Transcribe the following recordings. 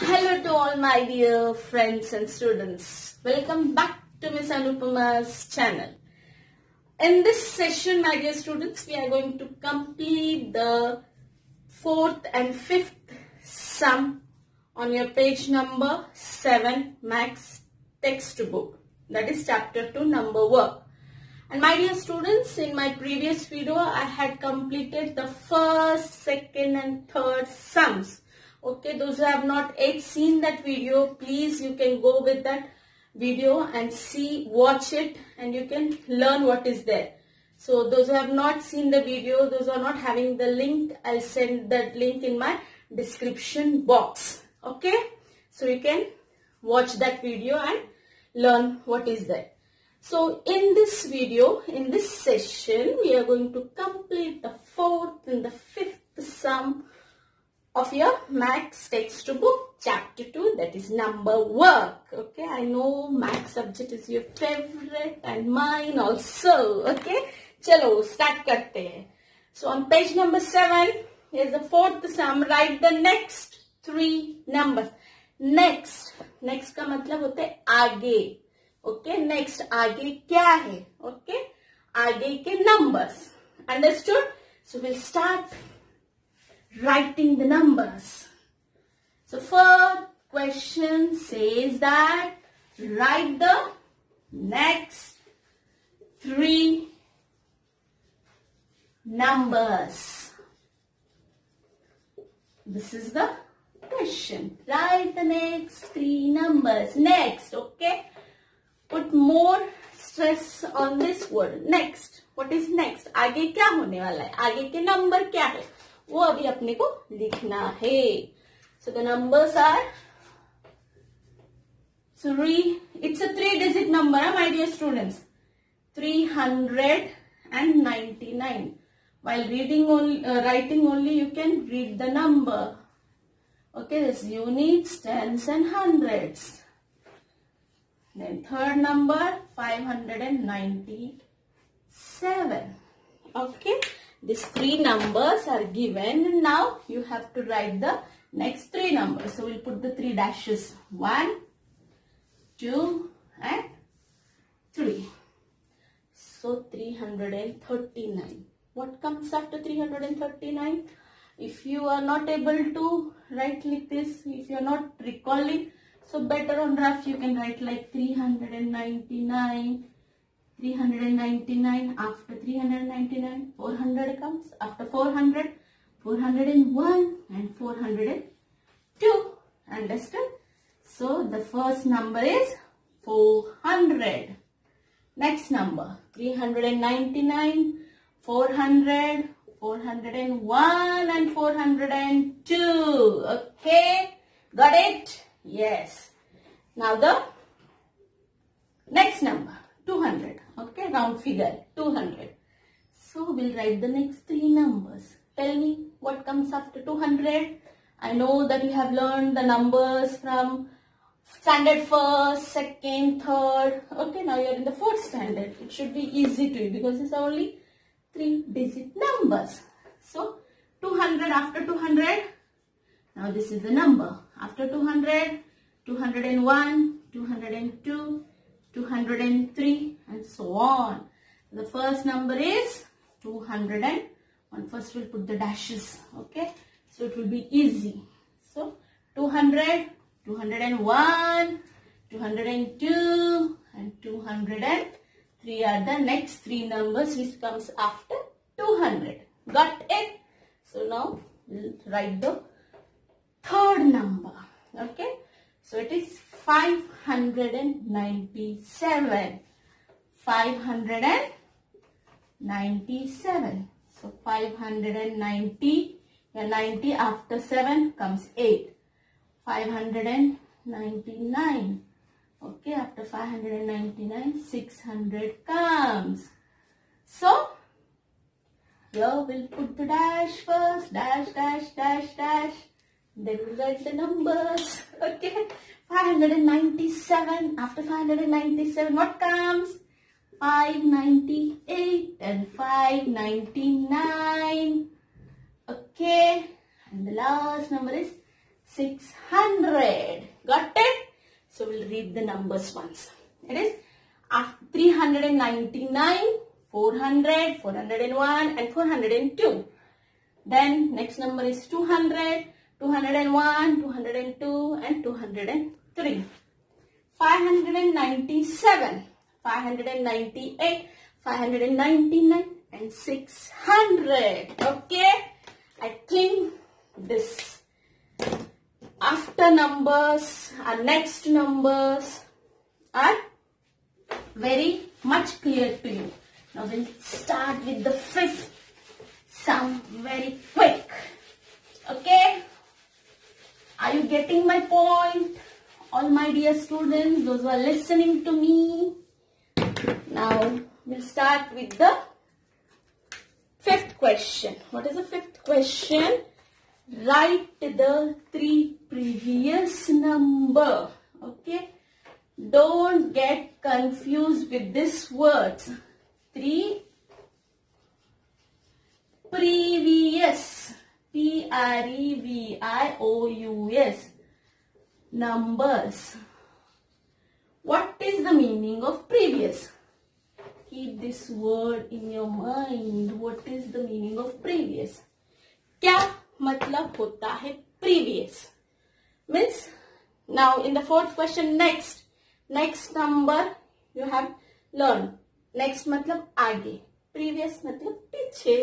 Hello to all my dear friends and students. Welcome back to Miss Anupama's channel. In this session, my dear students, we are going to complete the fourth and fifth sum on your page number 7 maths textbook. That is chapter 2 number work. And my dear students, in my previous video, I had completed the first, second and third sums. Okay, those who have not yet seen that video, please you can go with that video and see, watch it and you can learn what is there. So those who have not seen the video, those who are not having the link, I'll send that link in my description box. Okay, so you can watch that video and learn what is there. So in this video, in this session, we are going to complete the fourth and the fifth sum of your max textbook chapter 2 that is number work okay i know max subject is your favorite and mine also okay chalo start karte hain so on page number 7 is the fourth sum write the next three numbers next next मतलब होता है आगे okay okay? आगे क्या है okay okay? आगे के numbers understood so will start writing the numbers. So first question says that write the next three numbers. This is the question. Write the next three numbers. Next, okay? Put more stress on this word. Next. What is next? आगे क्या होने वाला है आगे के number क्या है वो अभी अपने को लिखना है so the numbers are three it's a three digit number है my dear students three hundred and ninety nine while reading only uh, writing only you can read the number okay this units tens and hundreds then third number 597 okay these three numbers are given. Now you have to write the next three numbers. So we'll put the three dashes. One two and three. So 339 what comes after 339 if you are not able to write like this if you are not recalling so better on rough you can write like 399 399 after 399 400 comes after 400 401 and 402 understood? So the first number is 400 next number 399 400 401 and 402 okay? Got it? Yes. Now the next number 200 okay round figure 200 so we'll write the next three numbers. Tell me what comes after 200 i know that you have learned the numbers from standard first second third. Okay now you're in the fourth standard. It should be easy to you because it's only three digit numbers. So 200 after 200 now this is the number. After 200 201 202 203 and so on. The first number is 201. First we'll put the dashes. Okay. So it will be easy. So 200, 201, 202 and 203 are the next three numbers which comes after 200. Got it? So now we'll write the third number. Okay. So it is 597. 597. So 590. Yeah, 90 after 7 comes 8. 599. Okay, after 599, 600 comes. So, here we'll put the dash first. Dash, dash, dash, dash. Then we'll write the numbers. Okay. 597. After 597, what comes? 598 and 599. Okay. And the last number is 600. Got it? So we'll read the numbers once. It is 399, 400, 401 and 402. Then next number is 200, 201, 202 and 203. 597, 598, 599 and 600. Okay. I think this after numbers, our next numbers are very much clear to you. Now we'll start with the fifth sum very quick. Okay? Are you getting my point? All my dear students, those who are listening to me. Now we'll start with the fifth question. What is the fifth question? Write the three previous number. Okay? Don't get confused with this words. Three previous. P-R-E-V-I-O-U-S. Numbers. What is the meaning of previous? Keep this word in your mind. What is the meaning of previous? क्या मतलब होता है previous? Means now in the fourth question next next number you have learned next मतलब आगे previous मतलब पीछे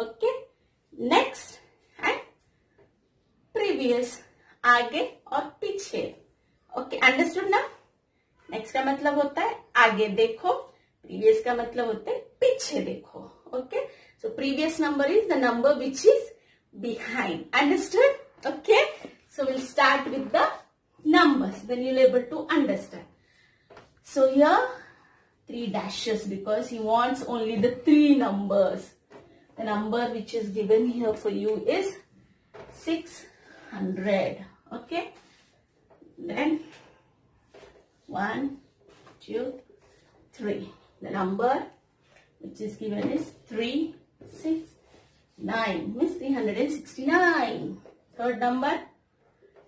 okay next and previous, आगे और पीछे। ओके अंडरस्टूड ना? नेक्स्ट का मतलब होता है आगे देखो प्रीवियस का मतलब होता है पीछे देखो। Okay so previous number is the number which is behind understood okay so will start with the numbers then you label to understand so you three dashes because he wants only the three numbers. The number which is given here for you is 6 600 okay? Then one two three. The number which is given is 3 6 9 means 369 third number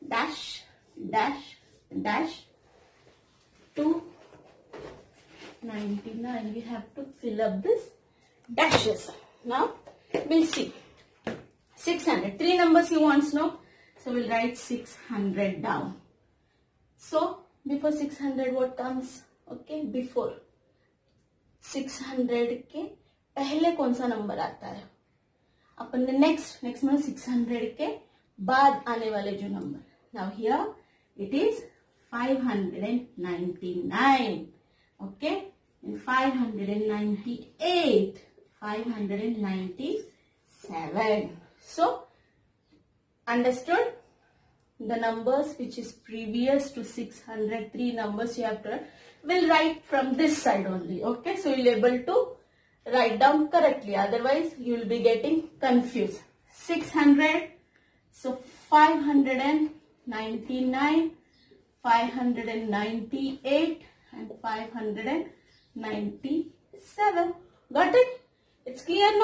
dash dash dash 299 we have to fill up this dashes. Now we'll see. 600 three numbers he wants now so we'll write 600 down so before 600 what comes okay before 600 के पहले कौन सा number आता है अपन ने next next में 600 के बाद आने वाले जो number now here it is 599 okay and 598 597 so understood? The numbers which is previous to 600 three numbers you have to will write from this side only okay? So you'll able to write down correctly otherwise you will be getting confused. 600 so 599 598 and 597 got it? It's clear now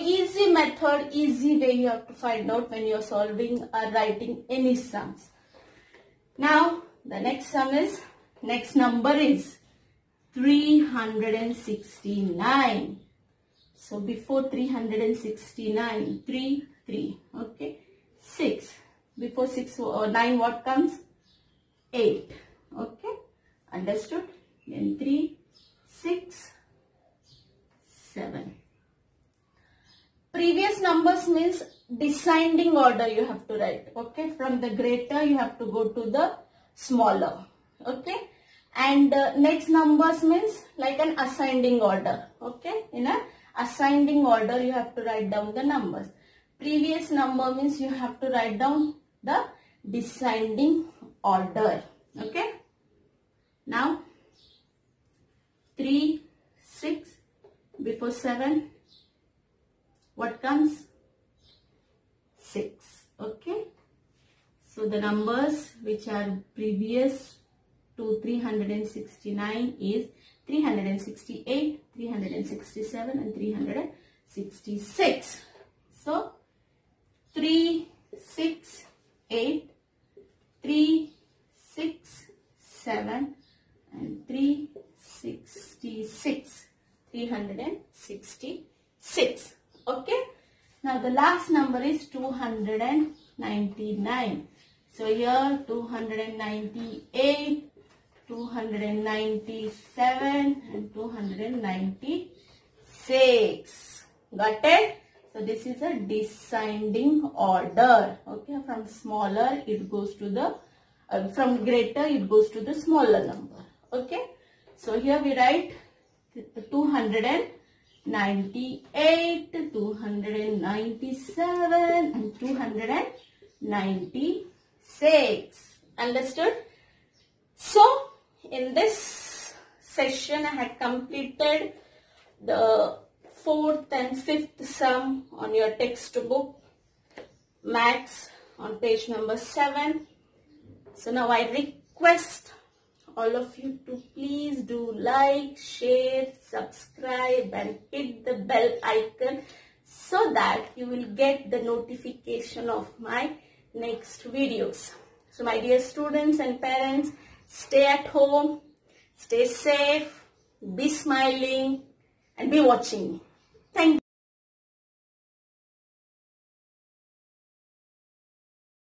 easy method easy way you have to find out when you're solving or writing any sums. Now the next sum is next number is 369 so before 369 3 3 okay? 6 before 6 or 9 what comes? 8 okay? Understood? Then 3 6 7 previous numbers means descending order you have to write okay? From the greater you have to go to the smaller okay? And uh, next numbers means like an ascending order okay? In a ascending order you have to write down the numbers. Previous number means you have to write down the descending order okay? Now 3 6 before 7 what comes 6 okay so the numbers which are previous to 369 is 368 367 and 366 so 3 6, 8, 3, 6, 7 and 366. 366. Okay. Now the last number is 299. So here 298, 297 and 296. Got it? So this is a descending order. Okay, from smaller it goes to the, uh, from greater it goes to the smaller number. Okay. So here we write 298, 297 and 296. Understood? So, in this session I had completed the fourth and fifth sum on your textbook maths on page number 7. So now I request all of you to please do like, share, subscribe and hit the bell icon so that you will get the notification of my next videos. So my dear students and parents, stay at home, stay safe, be smiling and be watching. Thank you.